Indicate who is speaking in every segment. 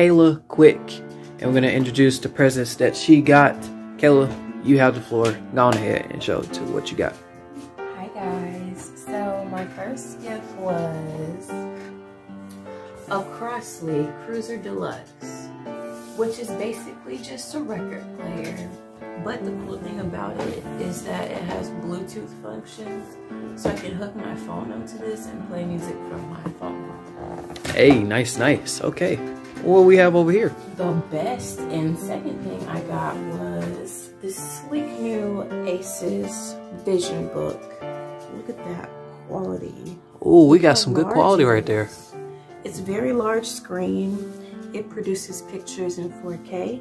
Speaker 1: Kayla Quick, and we're gonna introduce the presents that she got. Kayla, you have the floor. Go on ahead and show it to what you got.
Speaker 2: Hi guys. So my first gift was a Crosley Cruiser Deluxe, which is basically just a record player. But the cool thing about it is that it has Bluetooth functions, so I can hook my phone up to this and play music from my phone.
Speaker 1: Hey, nice, nice. Okay. What we have over here?
Speaker 2: The best and second thing I got was this sleek new Asus VivoBook. Look at that quality.
Speaker 1: Oh, we got some good quality right there.
Speaker 2: It's a very large screen. It produces pictures in 4K.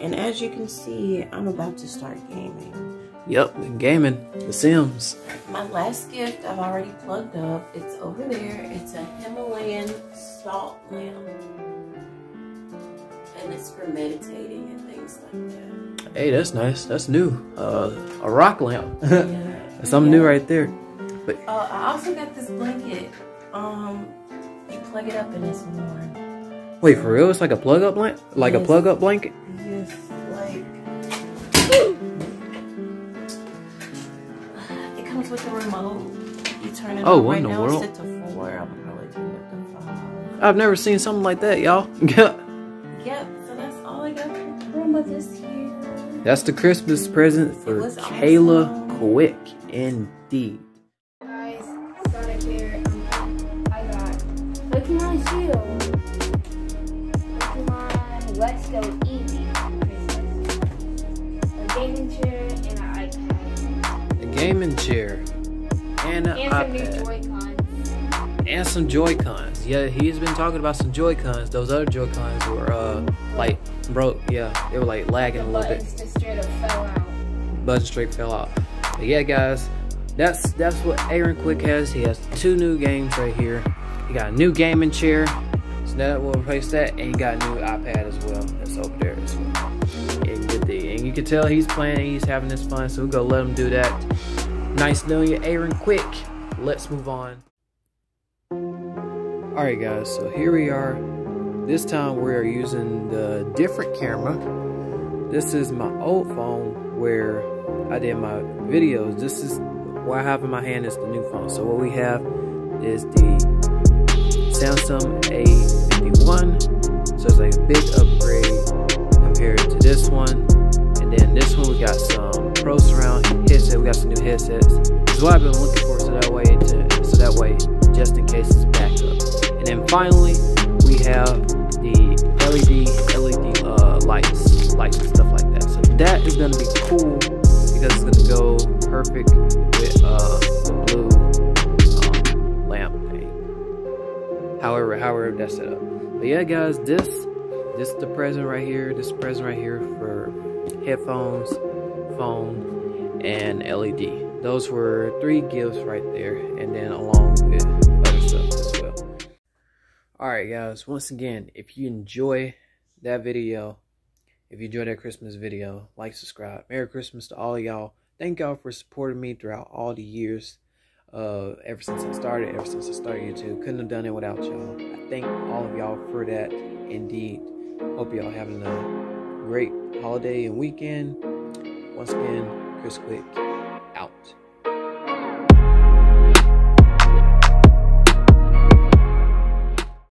Speaker 2: And as you can see, I'm about to start gaming.
Speaker 1: Yep, gaming. The Sims.
Speaker 2: My last gift I've already plugged up. It's over there. It's a Himalayan salt lamp. And it's for meditating and things like that.
Speaker 1: Hey, that's nice. That's new. Uh, a rock lamp.
Speaker 2: Yeah.
Speaker 1: Something
Speaker 2: Yeah.
Speaker 1: new right there. But
Speaker 2: Uh, I also got this blanket. Um, you plug it up and it's warm.
Speaker 1: wait, for real? It's like a plug up lamp? Like a plug up blanket?
Speaker 2: Yes, like it comes with a remote. You turn it
Speaker 1: Oh,
Speaker 2: on
Speaker 1: what
Speaker 2: right
Speaker 1: in the
Speaker 2: now.
Speaker 1: world?
Speaker 2: It's set to four. I'll probably turn it to five.
Speaker 1: I've never seen something like that, y'all.
Speaker 2: Yep. Grandma this year.
Speaker 1: That's the Christmas present for Kayla
Speaker 2: awesome.
Speaker 1: Quick, indeed.
Speaker 3: guys, Sonic here. I got Pokemon Shield, Pokemon Let's Go Eevee Christmas, a gaming chair, and an iPad,
Speaker 1: A gaming chair and an
Speaker 3: and
Speaker 1: iPad. And some Joy-Cons. Yeah, he's been talking about some Joy-Cons. Those other Joy-Cons were uh like broke. Yeah, they were like lagging
Speaker 3: The
Speaker 1: a little bit.
Speaker 3: just straight up fell out.
Speaker 1: Button straight fell out. But yeah, guys, that's that's what Aaron Quick has. He has two new games right here. He got a new gaming chair, so that will replace that, and he got a new iPad as well. That's over there as well. And, and you can tell he's playing, he's having his fun, so we're gonna let him do that. Nice knowing you, Aaron Quick. Let's move on. Alright guys, so here we are. This time we are using the different camera. This is my old phone where I did my videos. This is what I have in my hand is the new phone. So what we have is the Samsung A51. So it's like a big upgrade compared to this one. And then this one we got some Pro Surround headset. We got some new headsets. This is what I've been looking for. So that way, to, so that way, just in case it's backup. And then finally, we have the LED LED uh, lights, lights and stuff like that. So that is gonna be cool because it's gonna go perfect with uh, the blue um, lamp thing. However, however that's set up. But yeah, guys, this this is the present right here. This present right here for headphones, phone, and LED. Those were three gifts right there, and then along with other stuff as well. Alright guys, once again, if you enjoy that video, if you enjoyed that Christmas video, like, subscribe. Merry Christmas to all y'all. Thank y'all for supporting me throughout all the years. Uh, ever since I started, ever since I started YouTube. Couldn't have done it without y'all. I thank all of y'all for that indeed. Hope y'all having a great holiday and weekend. Once again, Kris Kwik out.